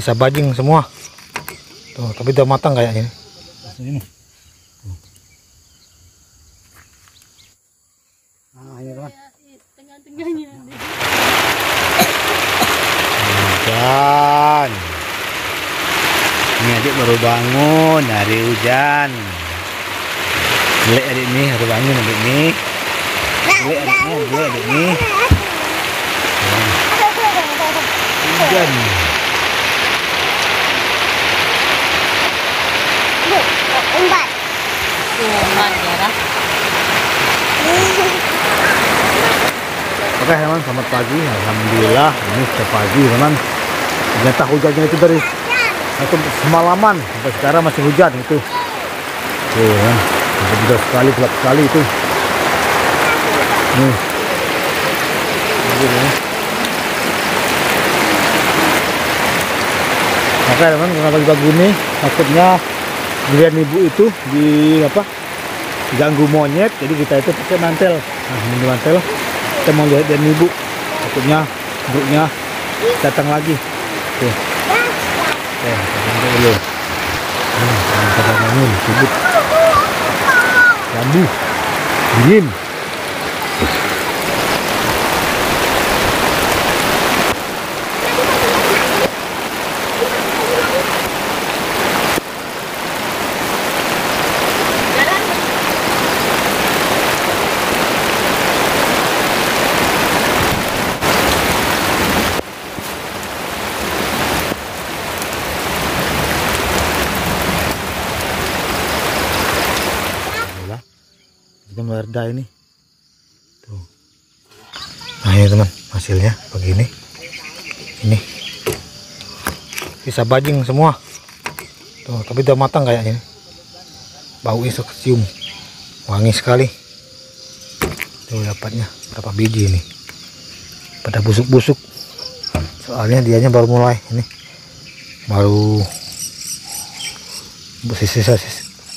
Bisa bajing semua. Tuh, tapi udah matang kayaknya. Ini. Nah, ini teman. Tengah-tengahnya. Hujan. Ini adik baru bangun dari hujan. Jelek adik ini baru bangun adik ini. Jelek adiknya, jelek adik ini. Hujan. Empat. Empat ya, Oke teman, selamat pagi. Alhamdulillah, ini sudah pagi teman. Ternyata hujannya itu dari satu semalaman sampai sekarang masih hujan itu. Tuh kan, sudah sekali, gelap sekali itu. Nih. Oke teman, karena pagi-pagi ini takutnya lihat ibu itu di apa diganggu monyet jadi kita itu pakai mantel. Nah ini mantel. Kita mau lihat dan ibu. Takutnya ibunya datang lagi. Tuh ya kita dulu. Hmm, kita bangun. Sibuk. Lambu dingin Alhamdulillah mereda ini. Tuh. Nah ini teman hasilnya. Begini. Ini. Bisa bajing semua. Tuh tapi udah matang kayaknya baunya kecium wangi sekali. Tuh dapatnya. Berapa biji ini? Pada busuk-busuk. Soalnya dianya baru mulai ini. Baru sisa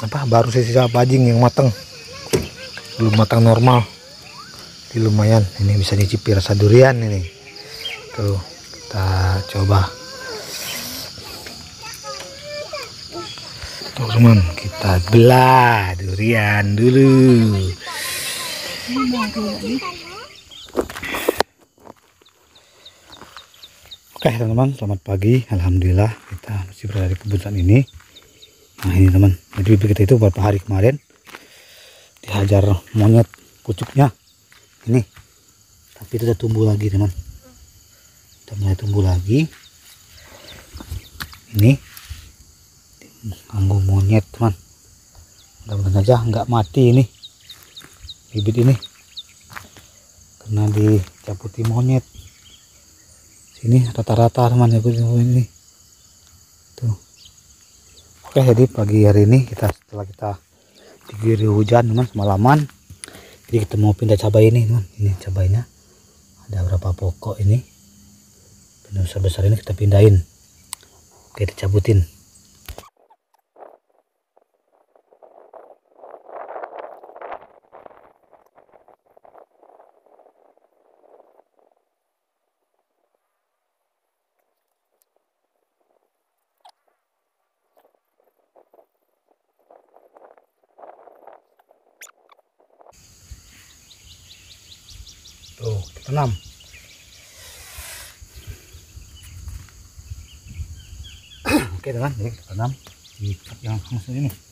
apa baru sisa bajing yang matang belum matang normal. Ini lumayan. Ini bisa dicipi rasa durian ini. Tuh kita coba. Tuh teman kita belah durian dulu. Oke teman-teman selamat pagi. Alhamdulillah kita masih berada di kebun ini. Nah ini teman, jadi bibit kita itu beberapa hari kemarin dihajar monyet pucuknya ini, tapi itu udah tumbuh lagi teman, udah mulai tumbuh lagi. Ini ganggu monyet teman, mudah-mudahan aja nggak mati ini bibit ini karena dicabuti monyet. Sini rata-rata teman ya ini. Tuh. Oke jadi pagi hari ini kita setelah kita digiri hujan teman semalaman jadi kita mau pindah cabai ini teman ini cabainya. Ada berapa pokok ini. Besar besar ini kita pindahin. Oke dicabutin tuh kita tanam oke teman jadi kita tanam di yang langsung ini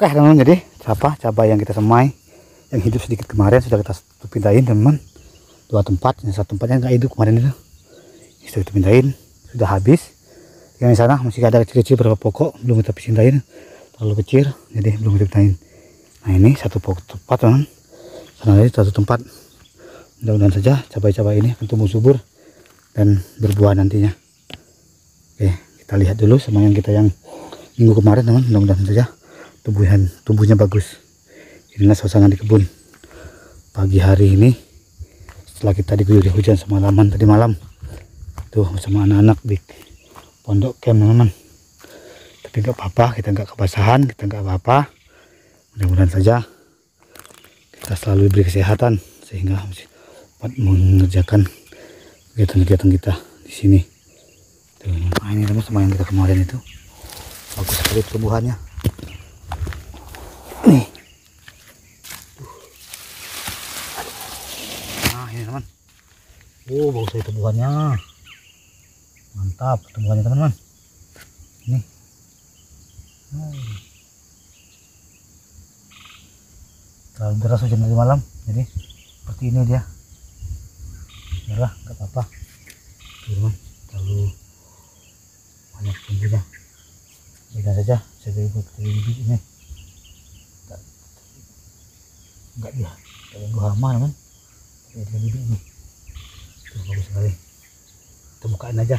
Oke teman-teman jadi apa cabai yang kita semai yang hidup sedikit kemarin sudah kita pindahin teman-teman dua tempat yang satu tempatnya nggak hidup kemarin itu. Sudah kita pindahin sudah habis. Yang di sana masih ada kecil-kecil beberapa pokok belum kita pindahin. Terlalu kecil jadi belum kita pindahin. Nah ini satu pokok tempat teman. Sana lagi satu tempat. Mudah-mudahan saja cabai-cabai ini akan tumbuh subur dan berbuah nantinya. Oke kita lihat dulu sama yang kita yang minggu kemarin teman. Mudah-mudahan saja tumbuhan tumbuhnya bagus. Inilah suasana di kebun. Pagi hari ini setelah kita diguyur hujan semalaman tadi malam. Tuh bersama anak-anak di pondok camp teman-teman. Tapi nggak apa-apa kita nggak kebasahan kita nggak apa-apa. Mudah-mudahan saja kita selalu diberi kesehatan sehingga dapat mengerjakan kegiatan-kegiatan kita di sini. Tuh nah ini teman sama yang kita kemarin itu. Bagus sekali tumbuhannya nih nah ini teman oh bagus sekali tumbuhannya. Mantap tumbuhannya teman-teman. Ini. Hmm. deras hujan tadi malam jadi seperti ini dia. Merah nggak apa-apa. Teman terlalu banyak tumbuhnya beda saja saya buat bibit ini nggak nggak dia ganggu hama teman dia bibit ini tuh bagus sekali kita bukain aja.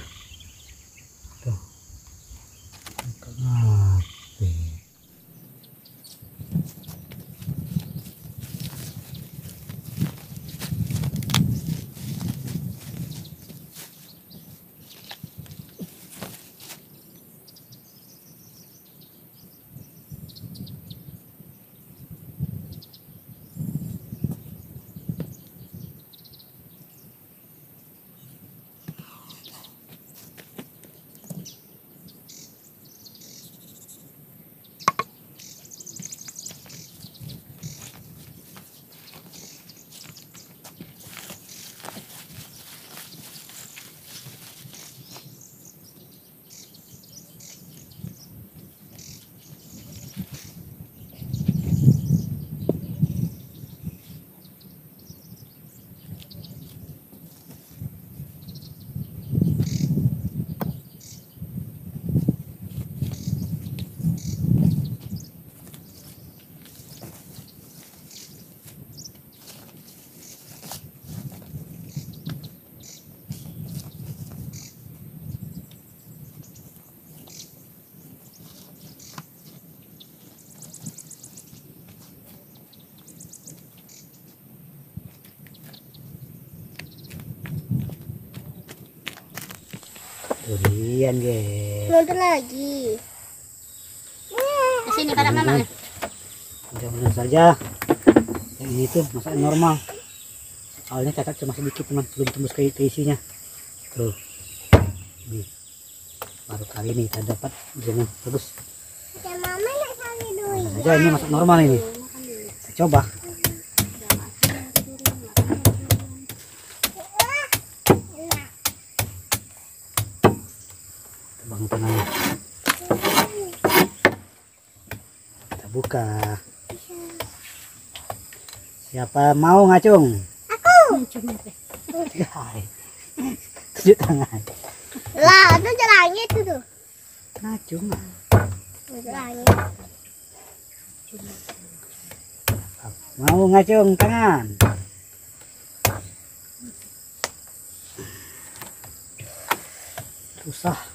Tuh durian guys. Nonton lagi. Ke sini pada mama. mudah-mudahan saja. Yang ini tuh masak normal. Awalnya cacat cuma sedikit teman belum tembus ke, ke isinya. Tuh. Ini baru kali ini kita dapat dengan bagus. Ya mama nak kali dulu. Saja ini masak normal ini. Kita coba buka siapa mau ngacung hari tujuh tangan. Lah, itu jelangnya itu tuh. ngacung Jelangnya. mau ngacung tangan? Susah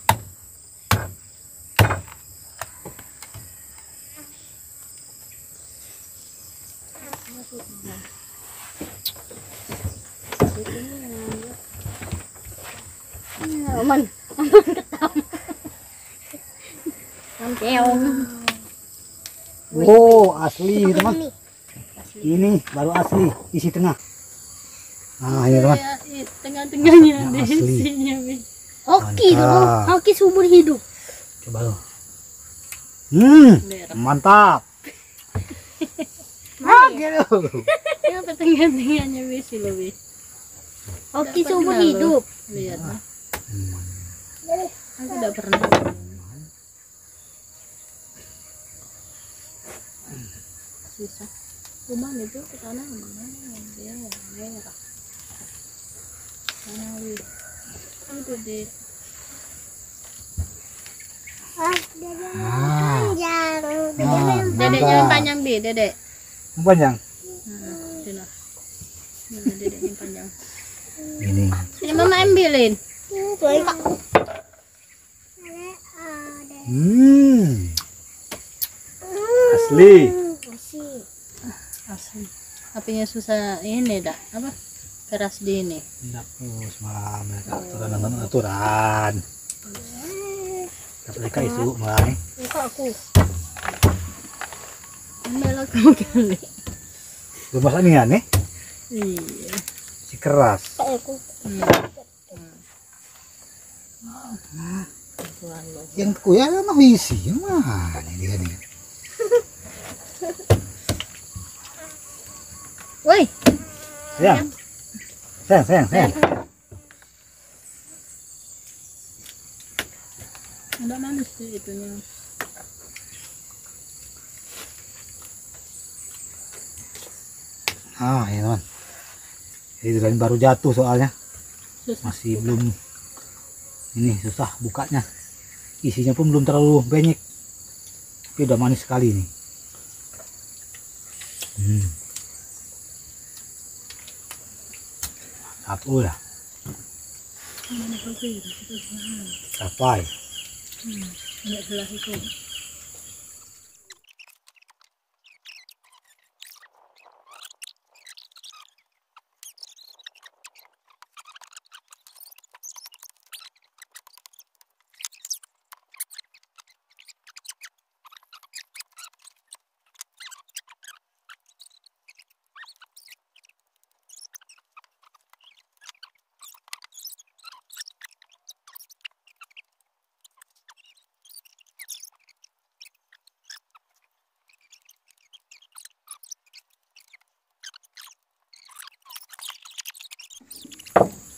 Aman. Aman ketam. Aman keong. oh asli teman ini baru asli isi tengah nah ini teman Tengah-tengahnya ada Asli. isinya, Hoki tuh. Mantap. Hoki sumber hidup. coba lo hmm mantap ah gitu Yang tengah-tengahnya wis lo wis. Hoki sumber hidup. Lihat. Aku udah pernah. susah rumah itu ke tanah mana dia merah mana wih itu di Ah, dada Ah, panjang. ah, dedek mangga. yang panjang bi dedek Panjang. nah, nah Nah, dedek panjang Ini. sini mama ambilin Hmm. Asli. Masih. asli apinya susah ini dak apa keras di ini Tidak terus malam mereka aturan dengan aturan. Tapi mereka isu mulai. Kok aku? ambil aku kali Rumah sana ya nih iya si keras. Kok aku? hmm. Yang kuya kan isi yang mana dia nih? Woi, Sayang. Sayang, sayang, sayang. ada manis sih itunya. Ah, ya teman. Ini baru jatuh soalnya. Masih belum ini susah bukanya. Isinya pun belum terlalu banyak. Tapi udah manis sekali nih. Hmm. Satu lah. Capai. Enggak jelas itu.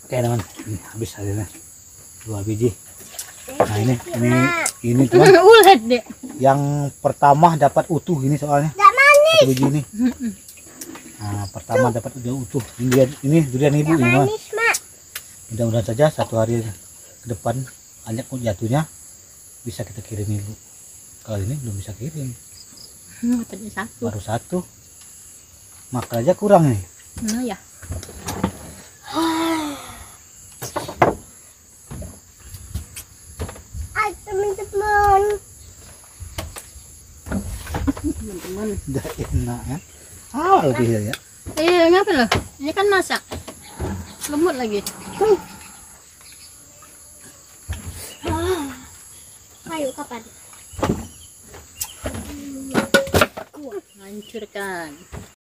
Oke teman, ini habis hasilnya dua biji. Nah ini ini ini teman yang pertama dapat utuh ini soalnya satu biji ini. Nah pertama dapat udah utuh. Ini ini durian ibu ini teman. Mudah-mudahan saja satu hari ke depan banyak kok jatuhnya bisa kita kirim ibu. Kalau ini belum bisa kirim, Hmm, satu. baru satu. Maka aja kurang nih. Nah ya. Teman-teman. Teman-teman. Udah enak ya. Ah lebih ya. Eh, ngapa loh? Ini kan masak. Lembut lagi. Ayo, kapan? Hancurkan.